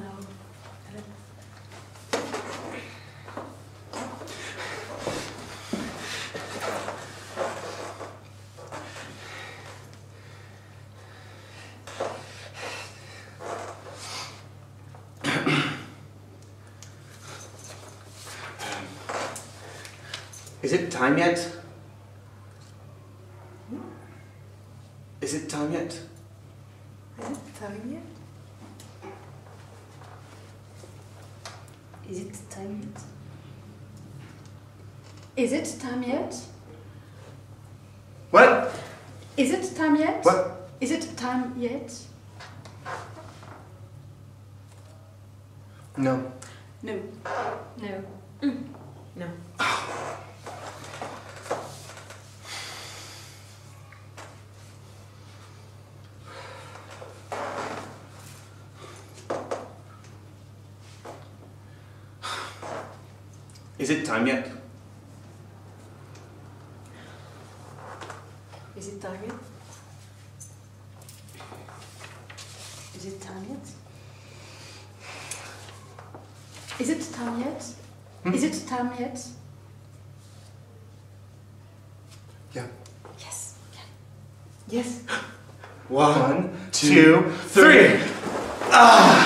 no. Is it time yet? Is it time yet? Is it time yet? Is it time yet? Is it time yet? What? Is it time yet? What? Is it time yet? No. No. No. Mm. No. Is it time yet? Is it time yet? Is it time yet? Is it time yet? Is it time yet? Yeah. Yes. Yes. One, two, three. Ah!